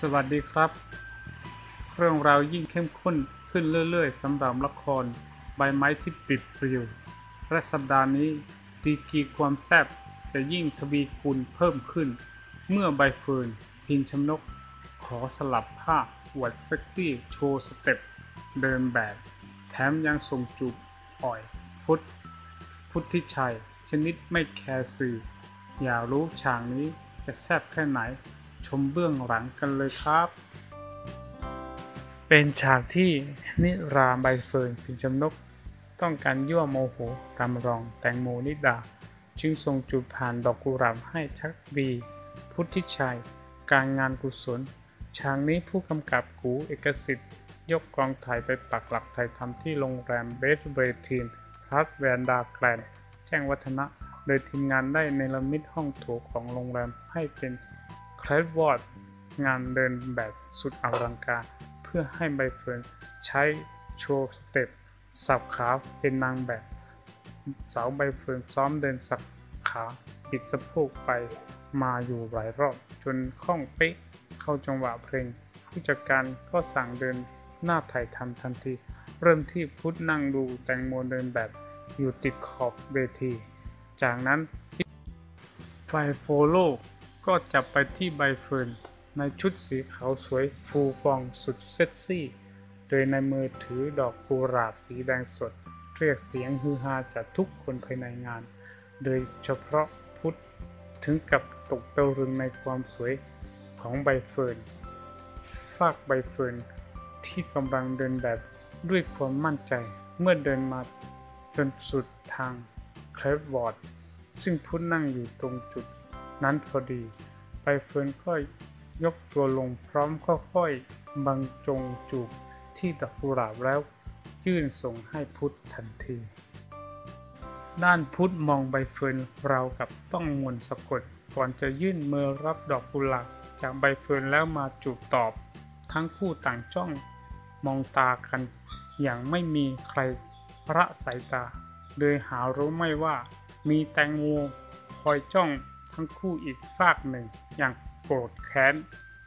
สวัสดีครับ เรื่องราวยิ่งเข้มข้นขึ้นเรื่อยๆสำหรับละครใบไม้ที่ปลิดปลิวและสัปดาห์นี้ดีกรีความแซ่บจะยิ่งทวีคูณเพิ่มขึ้น เมื่อใบเฟิร์นพิมพ์ชนก ขอสลัดผ้าอวดเซ็กซี่โชว์สเต็ปเดินแบบ แถมยังส่งจูบอ่อย พุทธพุทธิชัย ชนิดไม่แคร์สื่อ อยากรู้ฉากนี้จะแซ่บแค่ไหน ชมเบื้องหลังกันเลยครับ เป็นฉากที่นิราใบเฟิร์นพิมชำนก ต้องการยั่วโมโหรำรองแตงโมนิดา จึงส่งจูบผ่านดอกกุหลาบให้ชักบีพุทธิชัย การงานกุศลฉากนี้ผู้กำกับกูเอกสิทธิ์ ยกกองถ่ายไปปักหลักถ่ายทำที่โรงแรมเบสเบรทีนพลัส แวนด้าแกรนด์ แจ้งวัฒนะ โดยทีมงานได้เนรมิตห้องโถงของโรงแรมให้เป็น คลดวอร์ดงานเดินแบบสุดอลังการ เพื่อให้ใบเฟิร์นใช้โชว์สเต็ปสับขาเป็นนางแบบ สาวใบเฟิร์นซ้อมเดินสับขาบิดสะโพกไปมาอยู่หลายรอบ จนคล่องเป๊ะเข้าจังหวะเพลง ผู้จัดการก็สั่งเดินหน้าถ่ายทำทันที เริ่มที่พุฒนั่งดูแตงโมเดินแบบอยู่ติดขอบเวที จากนั้นไฟ follow ก็จับไปที่ใบเฟิร์นในชุดสีขาวสวยฟูฟองสุดเซ็กซี่ โดยในมือถือดอกกุหลาบสีแดงสด เรียกเสียงฮือฮาจากทุกคนภายในงาน โดยเฉพาะพุฒถึงกับตกตะลึงในความสวยของใบเฟิร์นฝากใบเฟิร์นที่กำลังเดินแบบด้วยความมั่นใจเมื่อเดินมาจนสุดทางเคลฟวอร์ดซึ่งพุฒนั่งอยู่ตรงจุด นั้นพอดีใบเฟิร์นก็ย่อตัวลงพร้อมค่อยๆ บรรจงจูบที่ดอกกุหลาบแล้ว ยื่นส่งให้พุทธทันที ด้านพุทธมองใบเฟิร์นรากับต้องมนต์สะกด ก่อนจะยื่นมือรับดอกกุหลาบจากใบเฟิร์นแล้วมาจูบตอบ ทั้งคู่ต่างจ้องมองตากัน อย่างไม่มีใครละสายตา โดยหารู้ไม่ว่ามีแตงโมคอยจ้อง ทั้งคู่อีกฝากหนึ่งอย่างโกรธแค้น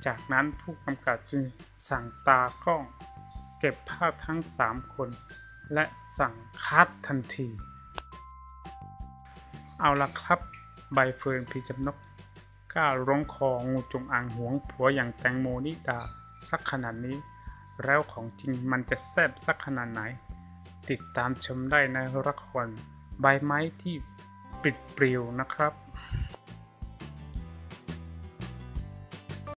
จากนั้นผู้กำกับจึงสั่งตากล้อง เก็บภาพทั้งสามคน และสั่งคัดทันที เอาละครับใบเฟิร์นพีจำนกกล้าร้องคองูจงอางหวงผัวอย่างแตงโมนิดาสักขนาดนี้ แล้วของจริงมันจะแซ่บสักขนาดไหน ติดตามชมได้ในละครใบไม้ที่ปิดปลิวนะครับ